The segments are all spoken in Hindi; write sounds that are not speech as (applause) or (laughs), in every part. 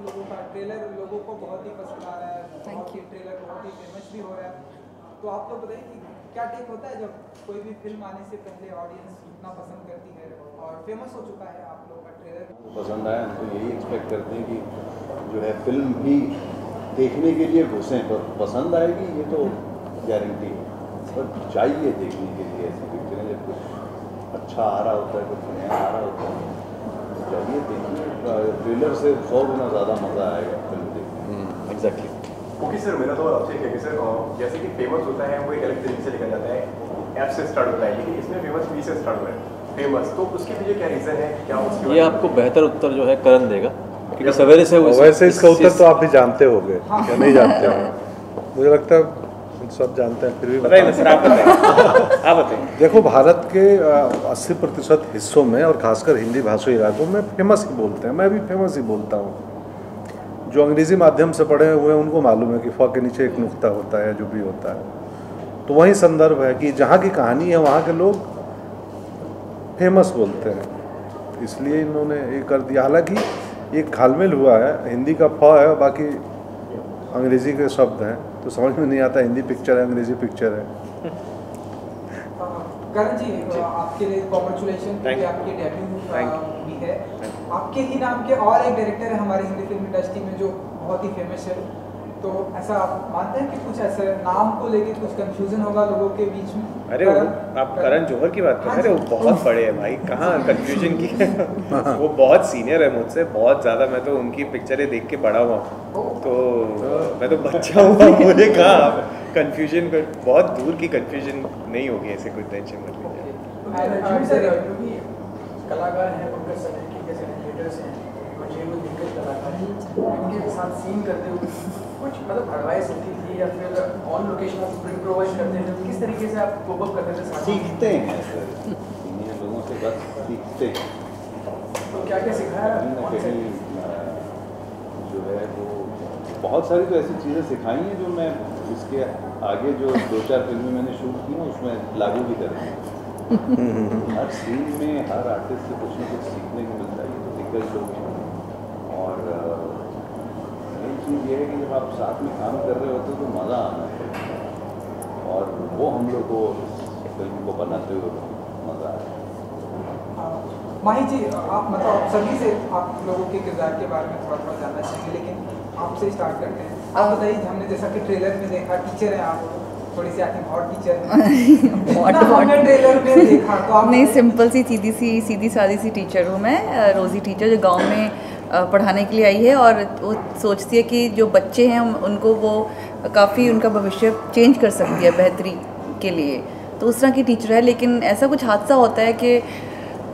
आप लोगों का ट्रेलर लोगों को बहुत ही पसंद आ रहा है बहुत ही ट्रेलर बहुत ही फ़ेमस भी हो रहा है। तो आप लोग बताइए कि क्या टेक होता है जब कोई भी फ़िल्म आने से पहले ऑडियंस इतना पसंद करती है और फ़ेमस हो चुका है आप लोगों का ट्रेलर पसंद आया हम तो यही एक्सपेक्ट करते हैं कि जो है फ़िल्म भी देखने के लिए घुसें तो पसंद आएगी ये तो गारंटी है। पर चाहिए देखने के लिए ऐसी पिक्चरें जब कुछ अच्छा आ रहा होता है कुछ नया आ रहा होता है तो चलिए ट्रेलर से सौ गुना ज़्यादा मज़ा आएगा फ़िल्म देखने एग्जैक्टली ओके सर मेरा तो आपसे एक है कि सर जैसे कि फ़ेमस होता है वो एक अलग तरीके से लिखा जाता है एफ़ से स्टार्ट होता है लेकिन इसमें फ़ेमस वी से स्टार्ट हुआ है फ़ेमस तो उसके पीछे क्या रीज़न है क्या उसकी ये आपको बेहतर उत्तर जो है करण देगा क्योंकि सवेरे से वैसे इसका उत्तर तो आप भी जानते होंगे या नहीं जानते हो (laughs) मुझे लगता है सब जानते हैं फिर भी बताइए ना बता- सर आप बताइए। आप बताइए। देखो भारत के अस्सी प्रतिशत हिस्सों में और खासकर हिंदी भाषी इलाकों में फ़ेमस ही बोलते हैं। मैं भी फ़ेमस ही बोलता हूँ। जो अंग्रेज़ी माध्यम से पढ़े हुए हैं उनको मालूम है कि फ के नीचे एक नुक्ता होता है जो भी होता है। तो वही संदर्भ है कि जहाँ की कहानी है वहाँ के लोग फ़ेमस बोलते हैं। इसलिए इन्होंने ये कर दिया। हालाँकि ये खालमेल हुआ है हिंदी का फ है बाकी अंग्रेज़ी के शब्द हैं तो समझ में नहीं आता हिंदी पिक्चर है अंग्रेज़ी पिक्चर है। करण जी आपके लिए कॉन्ग्रेचुलेशन क्योंकि. आपकी डेब्यू भी है। आपके ही नाम के और एक डायरेक्टर है हमारे हिंदी फ़िल्म इंडस्ट्री में जो बहुत ही फ़ेमस है। तो ऐसा आप मानते हैं कि कुछ ऐसा नाम को लेके कुछ कंफ्यूजन होगा लोगों के बीच में? अरे वो करण- आप करण जौहर की बात कर रहे हैं? वो बहुत बड़े हैं भाई। कहाँ (laughs) कंफ्यूजन की है? वो बहुत सीनियर है मुझसे बहुत ज़्यादा मैं तो उनकी पिक्चरें देख के बड़ा हुआ तो मैं तो बच्चा हुआ मुझे कहा कंफ्यूजन बहुत दूर की कंफ्यूजन नहीं होगी ऐसे कोई टेंशन मत लीजिए। sir, क्योंकि कलाकार हैं पंकज सर हैं मुझे वो कलाकार हैं। उनके साथ सीन करते हुए कुछ मतलब एडवाइस होती थी या फिर ऑन लोकेशन आप इम्प्रोवाइज करते थे किस तरीके से आप कोप अप करते थे सीखते हैं सीनियर लोगों से बस सीखते हैं। तो क्या क्या सिखाया जो है वो बहुत सारी तो ऐसी चीज़ें सिखाई हैं जो मैं इसके आगे जो दो चार फ़िल्में मैंने शूट की हैं उसमें लागू भी कर। रही हूँ हर सीन में हर आर्टिस्ट से कुछ ना कुछ सीखने को मिलता है। ये तो दिग्गज लोग हैं। और मेन चीज़ ये है कि जब आप साथ में काम कर रहे होते हो तो मज़ा आना चाहिए और वो हम लोग को फ़िल्म को बनाते हुए मज़ा आया माही जी आप मतलब आप सभी से आप लोगों के किरदार के बारे में थोड़ा थोड़ा जानना चाहेंगे लेकिन आपसे स्टार्ट करते हैं। आप बताइए हमने जैसा कि ट्रेलर में देखा टीचर हैं आप थोड़ी सी एक्टिंग हॉट टीचर हैं. (laughs) ट्रेलर में देखा तो आप नहीं सिंपल सी सीधी सी सीधी सादी सी टीचर हूँ मैं रोज़ी टीचर जो गाँव में पढ़ाने के लिए आई है और वो सोचती है कि जो बच्चे हैं उनको वो काफ़ी उनका भविष्य चेंज कर सकती है बेहतरी के लिए। तो उस तरह की टीचर है, लेकिन ऐसा कुछ हादसा होता है कि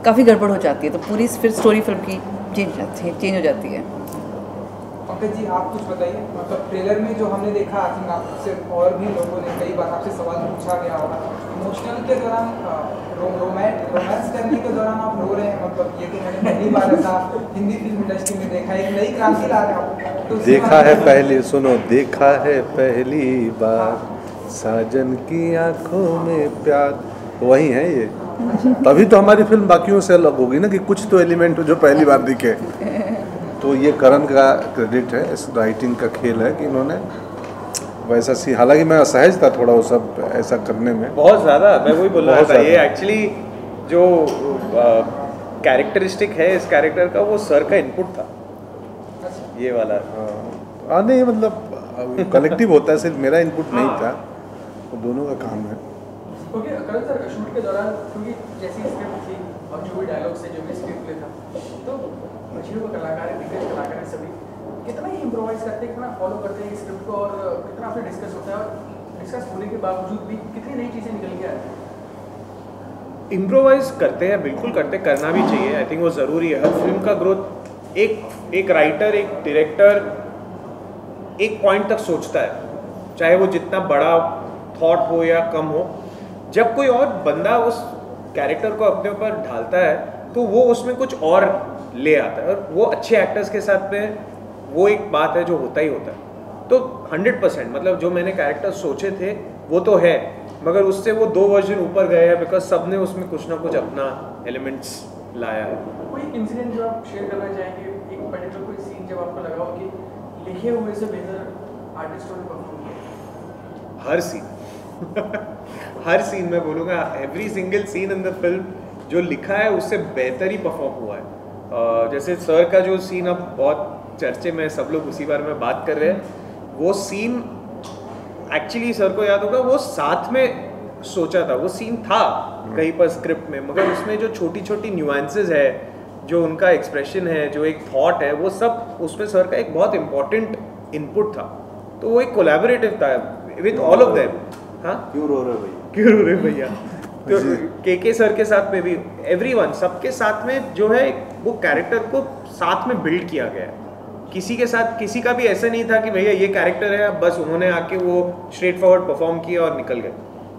काफ़ी गड़बड़ हो जाती है तो पूरी फिर स्टोरी फ़िल्म की चेंज जाती है चेंज हो जाती है। पंकज जी आप कुछ बताइए। मतलब ट्रेलर में जो हमने देखा आई थिंक आपसे और भी लोगों ने कई बार आपसे सवाल पूछा गया होगा। इमोशनल के दौरान रोमांस करने के दौरान आप रो रहे हैं। मतलब ये तो मैंने पहली बार ऐसा हिंदी फ़िल्म इंडस्ट्री में देखा है। एक नई क्रांति ला रहे हैं तो देखा है पहली सुनो देखा है पहली बार। साजन की आँखों में प्यार। वही है ये। तभी तो हमारी फ़िल्म बाकियों से अलग होगी ना कि कुछ तो एलिमेंट जो पहली बार दिखे। तो ये करण का क्रेडिट है इस राइटिंग का खेल है कि इन्होंने वैसा सी हालाँकि मैं असहज था थोड़ा वो सब ऐसा करने में। बहुत ज़्यादा मैं वही बोल रहा था ये एक्चुअली जो कैरेक्टरिस्टिक है इस कैरेक्टर का वो सर का इनपुट था। ये वाला। हाँ। नहीं मतलब कलेक्टिव होता है सिर्फ़ मेरा इनपुट नहीं था वो दोनों का काम है। ओके करण सर शूट के दौरान क्योंकि जैसी स्क्रिप्ट थी और जो भी डायलॉग से जो भी स्क्रिप्ट था तो मछलियों का कलाकार है, दिग्गज कलाकार है सभी, कितना ही इम्प्रोवाइज करते हैं, कितना फॉलो करते हैं स्क्रिप्ट को और कितना आपसे डिस्कस होता है और डिस्कस होने के बावजूद भी कितनी नई चीज़ें निकल के आती हैं। इम्प्रोवाइज करते हैं, बिल्कुल करते, करना भी चाहिए। आई थिंक वो ज़रूरी है। हर फ़िल्म का ग्रोथ एक एक राइटर एक डायरेक्टर एक पॉइंट तक सोचता है, चाहे वो जितना बड़ा थॉट हो या कम हो। जब कोई और बंदा उस कैरेक्टर को अपने ऊपर ढालता है तो वो उसमें कुछ और ले आता है और वो अच्छे एक्टर्स के साथ में वो एक बात है जो होता ही होता है। तो 100 परसेंट मतलब जो मैंने कैरेक्टर सोचे थे वो तो है मगर उससे वो दो वर्जन ऊपर गए हैं बिकॉज़ सबने उसमें कुछ ना कुछ अपना एलिमेंट्स लाया। है कोई इंसिडेंट जो आप शेयर करना चाहेंगे? एक पर्टिकुलर कोई सीन जब आपको लगा हो कि लिखे हुए से बेहतर आर्टिस्टों ने परफॉर्म किया हर सीन (laughs) हर सीन मैं बोलूँगा every single scene in the film जो लिखा है उससे बेहतर ही परफॉर्म हुआ है। जैसे सर का जो सीन अब बहुत चर्चे में है, सब लोग उसी बारे में बात कर रहे हैं वो सीन एक्चुअली सर को याद होगा वो साथ में सोचा था वो सीन था कहीं पर स्क्रिप्ट में मगर उसमें जो छोटी छोटी न्यूएंसेस है जो उनका एक्सप्रेशन है जो एक थॉट है वो सब उसमें सर का एक बहुत इंपॉर्टेंट इनपुट था। तो वो एक कोलेबोरेटिव था विद ऑल ऑफ़ देम हाँ? क्यों रो रहे भैया? क्यों रो रहे भैया? तो के के सर के साथ में भी एवरीवन सबके साथ में जो है वो कैरेक्टर को साथ में बिल्ड किया गया है। किसी के साथ किसी का भी ऐसा नहीं था कि भैया ये कैरेक्टर है अब बस उन्होंने आके वो स्ट्रेट फॉरवर्ड परफॉर्म किया और निकल गए।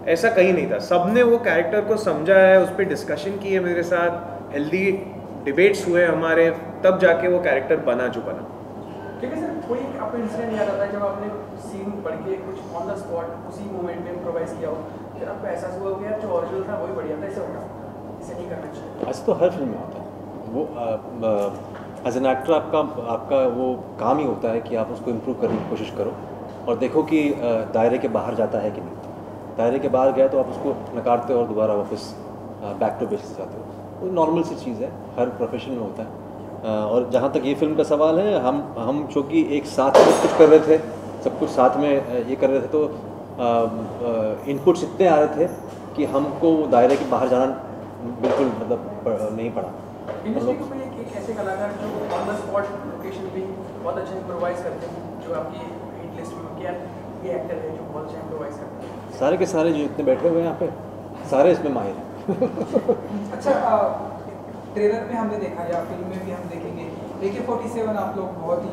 ऐसा कहीं नहीं था। सबने वो कैरेक्टर को समझा है उस पर डिस्कशन की है मेरे साथ हेल्दी डिबेट्स हुए हमारे तब जाके वो कैरेक्टर बना जो बना। ठीक है सर कोई आपको इंसिडेंट याद आता है जब आपने सीन पढ़ के कुछ ऑन द स्पॉट उसी मोमेंट में इम्प्रोवाइज किया हो? फिर आपको एहसास हुआ कि यार जो ओरिजिनल था, वही बढ़िया था ऐसे होगा इसे नहीं करना चाहिए। ऐसा तो हर फ़िल्म में होता है। वो एज एन एक्टर आपका आपका वो काम ही होता है कि आप उसको इम्प्रूव करने की कोशिश करो और देखो कि दायरे के बाहर जाता है कि नहीं। दायरे के बाहर गया तो आप उसको नकारते हो और दोबारा वापस बैक टू बेसिस जाते हो। वो नॉर्मल सी चीज़ है, हर प्रोफेशन में होता है। और जहाँ तक ये फ़िल्म का सवाल है, हम हम चूँकि एक साथ में कुछ कर रहे थे, सब कुछ साथ में ये कर रहे थे तो इनपुट्स इतने आ रहे थे कि हमको वो दायरे के बाहर जाना बिल्कुल मतलब नहीं पड़ा। हम इंडस्ट्री लोग को कोई एक, एक ऐसे कलाकार जो ऑन द स्पॉट लोकेशन पे बहुत अच्छा इम्प्रोवाइज करते हैं जो आपकी हिट लिस्ट में हो ये एक्टर है जो बहुत अच्छा इम्प्रोवाइज करते हैं। सारे के सारे जो इतने बैठे हुए हैं यहाँ पे सारे इसमें माहिर हैं। (laughs) अच्छा ट्रेलर में हमने देखा या फ़िल्म में भी हम देखेंगे। ए के फोर्टी सेवन आप लोग बहुत ही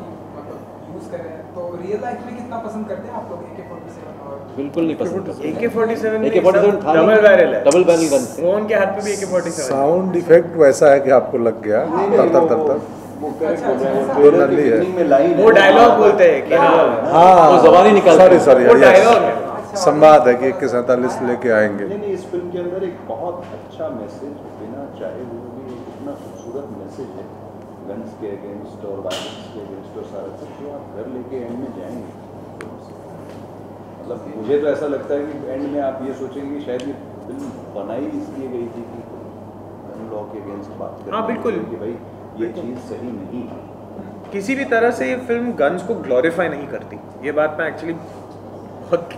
यूज़ कर। रहे हैं तो रियल लाइफ में कितना पसंद करते हैं आप लोग ए के फोर्टी सेवन और बिल्कुल नहीं पसंद करते। AK 47 AK 47 था डबल बैरल है। डबल बैरल गन फ़ोन के हाथ में भी AK 47 साउंड इफ़ेक्ट वैसा है कि आपको लग गया। तर तर तर तर वो हैं, अच्छा, वो अच्छा, है। है। डायलॉग बोलते हैं कि हाँ। हाँ। वो जबानी निकालते सॉरी सॉरी वो डायलॉग है। संवाद है कि एक के सैंतालीस लेके आएँगे। नहीं नहीं इस फ़िल्म के अंदर एक बहुत अच्छा मैसेज बिना चाहे वो भी इतना खूबसूरत मैसेज है। गन्स के अगेंस्ट और वायलेंस के अगेंस्ट और सारा कुछ जो आप घर लेके एंड में जाएँगे। मतलब मुझे तो ऐसा लगता है कि एंड में आप ये सोचेंगे कि शायद ये फ़िल्म बनाई इसलिए गई थी कि गन लॉ के अगेंस्ट बात करें हाँ, बिल्कुल। कि भाई ये चीज़ सही नहीं है। किसी भी तरह से ये फ़िल्म गन्स को ग्लोरीफाई नहीं करती। ये बात मैं एक्चुअली बहुत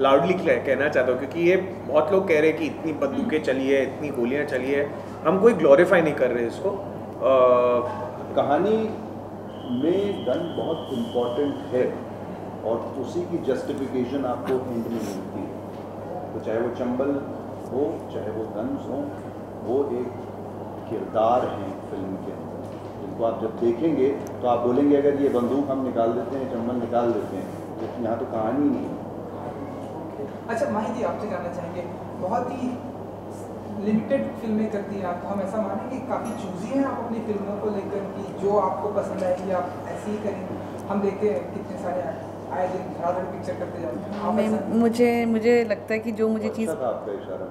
लाउडली कहना चाहता हूँ क्योंकि ये बहुत लोग कह रहे हैं कि इतनी बंदूकें चली है इतनी गोलियाँ चली है। हम कोई ग्लोरीफाई नहीं कर रहे इसको। अ, कहानी में गन बहुत इम्पोर्टेंट है और उसी की जस्टिफिकेशन आपको एंड में मिलती है। तो चाहे वो चंबल हो, चाहे वो गन्स हो, वो एक किरदार हैं फ़िल्म के अंदर। जिनको आप जब देखेंगे तो आप बोलेंगे, अगर ये बंदूक हम निकाल देते हैं, चंबल निकाल देते हैं तो यहाँ तो कहानी नहीं है। अच्छा माही जी, आपसे जानना चाहेंगे, बहुत ही लिमिटेड फ़िल्में करती हैं आप तो हम ऐसा मानेंगे काफ़ी चूजी हैं आप अपनी फ़िल्मों को लेकर कि जो आपको पसंद आएगी आप ऐसे ही करेंगे हम देखते हैं कितने सारे आए दिन धड़ाधड़ पिक्चर करते जाते हैं। मैं मुझे मुझे लगता है कि जो मुझे चीज़ आपका इशारा।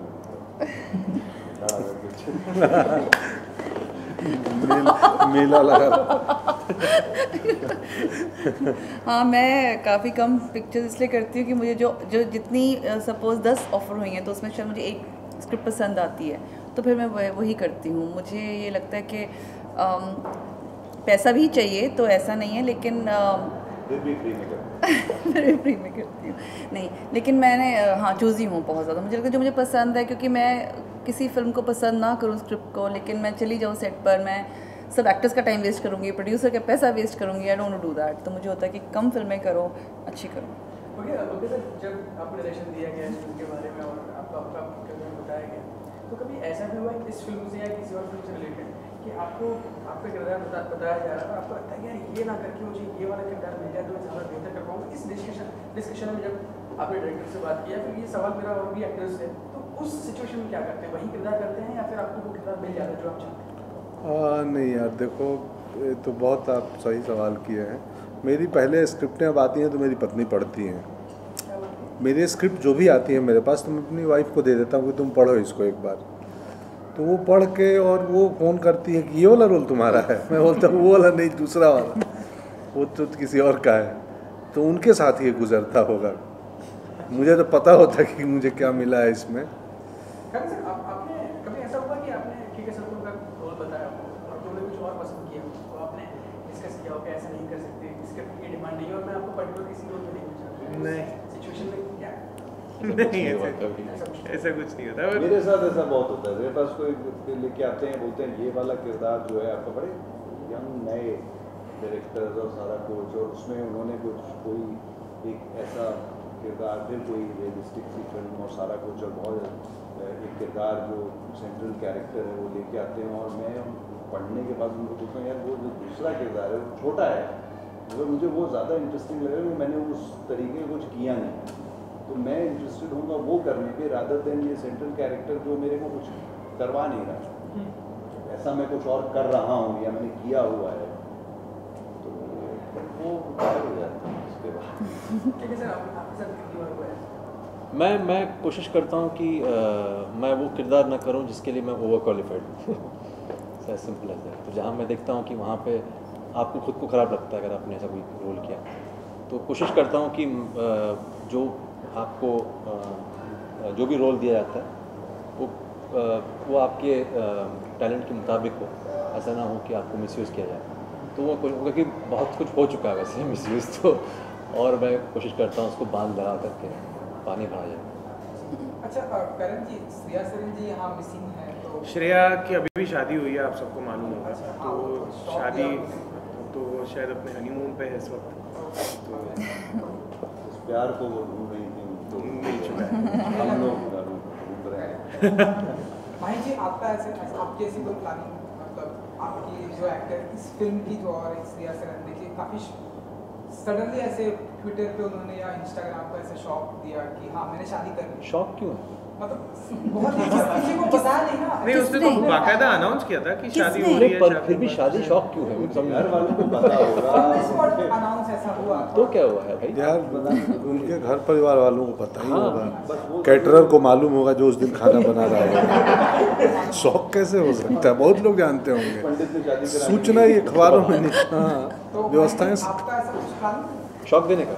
(laughs) मेल- मेला लगा। हाँ मैं काफ़ी कम पिक्चर्स इसलिए करती हूँ कि मुझे जो जो जितनी सपोज़ दस ऑफ़र हुई हैं तो उसमें शायद मुझे एक स्क्रिप्ट पसंद आती है तो फिर मैं वह- वही करती हूँ। मुझे ये लगता है कि पैसा भी चाहिए तो ऐसा नहीं है लेकिन फिर भी फ्री में करते (laughs) फिर भी फ्री में करती हूँ। नहीं लेकिन मैंने हाँ चूज़ी हूँ बहुत ज़्यादा। मुझे लगता है जो मुझे पसंद है क्योंकि मैं किसी फ़िल्म को पसंद ना करूँ स्क्रिप्ट को लेकिन मैं चली जाऊँ सेट पर मैं सब एक्टर्स का टाइम वेस्ट करूँगी प्रोड्यूसर का पैसा वेस्ट करूँगी आई डोंट डू दैट तो मुझे होता है कि कम फ़िल्में करो अच्छी करो। ओके ओके सर जब निर्देशन दिया गया के बारे में और आपको आपका तो कभी ऐसा भी हुआ है इस फ़िल्म से या किसी और फ़िल्म से रिलेटेड कि आपको आपका किरदार बता, बताया जा रहा है आपको लगता है यार ये ना करके मुझे ये वाला किरदार मिल जाए तो मैं ज़्यादा बेहतर कर पाऊँगा? इस डिस्कशन डिस्कशन में जब आपने डायरेक्टर से बात किया फिर ये सवाल मेरा और भी एक्टर्स से तो उस सिचुएशन में क्या करते हैं? वही किरदार करते हैं या फिर आपको वो किरदार मिल जाता है जो आप चाहते हैं? नहीं यार देखो तो बहुत आप सही सवाल किए हैं। मेरी पहले स्क्रिप्टें अब आती हैं तो मेरी पत्नी पढ़ती हैं है। मेरी स्क्रिप्ट जो भी आती है मेरे पास तो मैं अपनी वाइफ को दे देता हूँ कि तुम पढ़ो इसको एक बार। तो वो पढ़ के और वो फ़ोन करती है कि ये वाला रोल तुम्हारा है। मैं बोलता हूँ वो वाला नहीं दूसरा वाला। वो तो किसी और का है। तो उनके साथ ये गुजरता होगा। मुझे तो पता होता कि मुझे क्या मिला है इसमें। करण सर आप आपने कभी ऐसा हुआ कि आपने ठीक है सर का रोल बताया आपको और तुमने कुछ और पसंद किया? तो आपने डिस्कस किया हो कि ऐसा नहीं कर सकते इसके की डिमांड नहीं है ऐसा कुछ नहीं होता मेरे साथ ऐसा बहुत होता है मेरे पास कोई लेके आते हैं बोलते हैं ये वाला किरदार जो है आपका बड़े यंग नए डायरेक्टर्स और सारा कोच और उसमें उन्होंने कुछ कोई एक ऐसा किरदार फिर कोई रियलिस्टिक सी फ़िल्म और सारा कुछ और बहुत एक किरदार जो सेंट्रल कैरेक्टर है वो लेके आते हैं और मैं पढ़ने के बाद उनको पूछता हूँ यार वो जो दूसरा किरदार है वो छोटा है मगर मुझे वो ज़्यादा इंटरेस्टिंग लगा कि मैंने उस तरीके कुछ किया नहीं तो मैं इंटरेस्टेड होऊँगा वो करने पे रादर देन ये सेंट्रल कैरेक्टर जो मेरे को कुछ करवा नहीं रहा। ऐसा मैं कुछ और कर रहा हूँ या मैंने किया हुआ है तो वो गायब हो जाता है उसके बाद। है है? मैं मैं कोशिश करता हूँ कि अ, मैं वो किरदार ना करूँ जिसके लिए मैं over qualified as simple as that तो जहाँ मैं देखता हूँ कि वहाँ पे आपको खुद को ख़राब लगता है अगर आपने ऐसा कोई रोल किया। तो कोशिश करता हूँ कि जो आपको जो भी रोल दिया जाता है वो वो आपके टैलेंट के मुताबिक हो। ऐसा ना हो कि आपको मिसयूज़ किया जाए। तो वो कोई- क्योंकि बहुत कुछ हो चुका है वैसे (laughs) मिसयूज़ तो। और मैं कोशिश करता हूँ उसको बाँध लगा करके पानी भरा जाए। अच्छा करण जी श्रेया सरन जी यहाँ मिसिंग है तो श्रेया की अभी भी शादी हुई है आप सबको मालूम होगा। तो शादी तो शायद अपने हनीमून पे है इस वक्त। तो उस प्यार को वो ढूंढ रही थी तो मिल चुका है हम लोग घूम रहे हैं माही जी आपका ऐसे आपकी ऐसी कोई प्लानिंग मतलब आपकी जो एक्टर इस फ़िल्म की जो और इस रिया सरंदे की काफ़ी सडनली ऐसे ट्विटर पे उन्होंने या इंस्टाग्राम पर ऐसे शौक दिया कि हाँ मैंने शादी कर ली शौक क्यों है? मतलब बहुत किसी को पता नहीं ना नहीं उसने तो बाकायदा अनाउंस किया था कि शादी हो रही है पर फिर भी शादी शौक क्यों है? घर वालों को पता (laughs) होगा। अनाउंस ऐसा हुआ तो। क्या हुआ है भाई? यार उनके घर परिवार वालों को पता ही हाँ, होगा। कैटरर को मालूम होगा जो उस दिन खाना बना रहा होगा (laughs) शौक कैसे हो सकता है? बहुत लोग जानते होंगे। पंडित ने शादी करा सूचना ही। अखबारों में नहीं। तो हाँ व्यवस्थाएँ शौक देने का?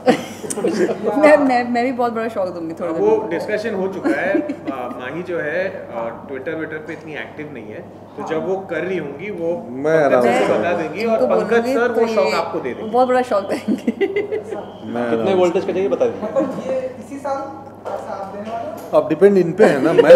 (laughs) मैं मैं मैं भी बहुत बड़ा शौक दूँगी थोड़ी वो डिस्कशन हो चुका है आ, माही जो है ट्विटर ट्विटर पे इतनी एक्टिव नहीं है तो जब वो कर रही होंगी वो मैं आराम से से बता देंगी और पंकज सर तो वो शौक आपको दे देंगे। बहुत बड़ा शौक देंगे। मैं कितने वोल्टेज का चाहिए बता दीजिए मतलब ये इसी साल आप देने वाले? अब डिपेंड इन पे है ना मैं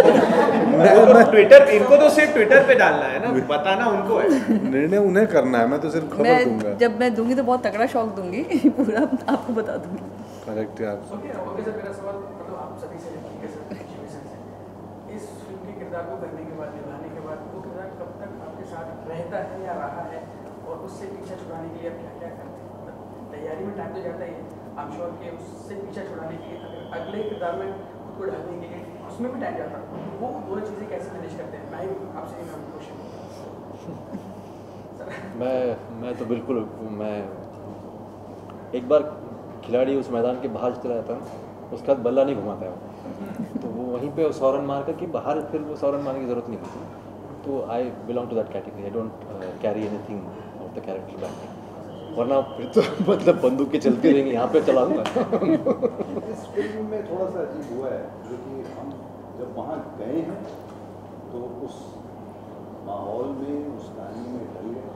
(laughs) तो ट्विटर इनको तो सिर्फ़ ट्विटर पे डालना है ना बताना उनको है। निर्णय उन्हें करना है मैं तो सिर्फ़ खबर दूँगा। जब मैं दूँगी तो बहुत तगड़ा शौक दूँगी (laughs) पूरा आपको बता दूँगी। करेक्ट यार। ओके ओके सर मेरा सवाल मतलब आप सभी से ठीक है सर सिचुएशन से इस फ़िल्म के किरदार को करने के बाद निभाने के बाद वो किरदार कब तक आपके साथ रहता है या रहा है और उससे पीछा छुड़ाने के लिए आप क्या क्या करते हैं? मतलब तैयारी में टाइम तो जाता ही है। आई एम श्योर कि उससे पीछा छुड़ाने के लिए अगर अगले किरदार में खुद को ढालने के लिए उसमें भी टाइम जाता वो दोनों चीज़ें कैसे मैनेज करते हैं? मैं आपसे क्वेश्चन (laughs) मैं मैं तो बिल्कुल, मैं एक बार खिलाड़ी उस मैदान के बाहर चला जाता है, उसके बाद बल्ला नहीं घुमाता है तो वो वहीं पे सौ रन मार कर कि बाहर फिर वो सौ रन मारने की ज़रूरत नहीं होती तो I belong to that category I don't carry anything of the character back वरना फिर तो (laughs) मतलब बंदूक के चलती रहेंगी यहाँ पे चला दूँगा इस फ़िल्म में थोड़ा सा अजीब हुआ है जो कि हम जब वहाँ गए हैं तो उस माहौल में उस कहानी में ढल गए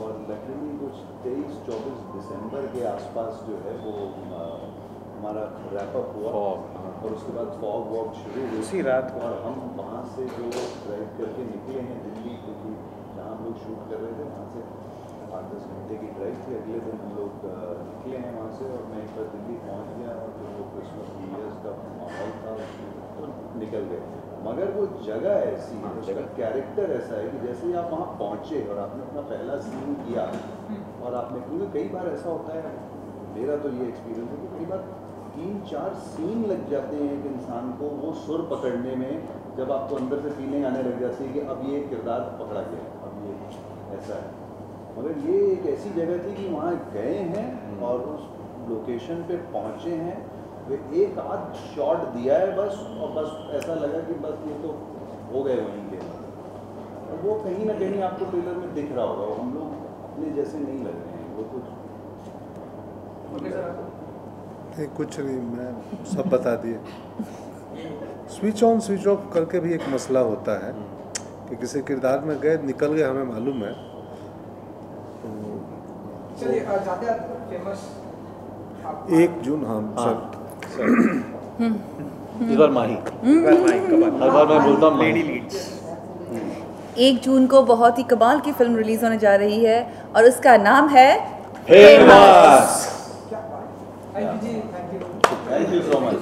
और लकड़ी कुछ तेईस चौबीस दिसंबर के आसपास जो है वो हमारा रैपअप हुआ हाँ। और उसके बाद फॉग वॉक शुरू हुई उसी रात को। और हम वहाँ से जो ड्राइव करके निकले हैं दिल्ली क्योंकि जहाँ हम लोग शूट कर रहे थे वहाँ से आठ दस घंटे की ड्राइव थी अगले दिन हम लोग निकले हैं वहाँ से और मैं एक बार दिल्ली पहुँच गया और फिर वो क्रिसमस न्यू ईयर्स का माहौल था तो निकल गए। मगर वो जगह ऐसी है उसका। कैरेक्टर ऐसा है कि जैसे ही आप वहाँ पहुँचे और आपने अपना पहला सीन किया और आपने क्योंकि कई बार ऐसा होता है मेरा तो ये एक्सपीरियंस है कि कई बार तीन चार सीन लग जाते हैं एक इंसान को वो सुर पकड़ने में जब आपको अंदर से फीलिंग आने लग जाती है कि अब ये किरदार पकड़ा गया अब ये ऐसा है। मगर ये एक ऐसी जगह थी कि वहाँ गए हैं और उस लोकेशन पे पहुँचे हैं। वे एक आध शॉट दिया है बस और बस ऐसा लगा कि बस ये तो हो गए वहीं के। वो कहीं ना कहीं आपको ट्रेलर में दिख रहा होगा हम लोग अपने जैसे नहीं लग रहे हैं। वो आपको नहीं कुछ नहीं मैं सब बता दिए। स्विच ऑन स्विच ऑफ़ करके भी एक मसला होता है कि किसी किरदार में गए निकल गए हमें मालूम है तो चलिए अ, जाते जाते फ़ेमस आप एक जून हाँ। सर। इस बार माही। हर बार मैं बोलता हूँ लेडी लीड्स एक जून को बहुत ही कमाल की फ़िल्म रिलीज़ होने जा रही है और उसका नाम है famous thank you ji thank you thank you so much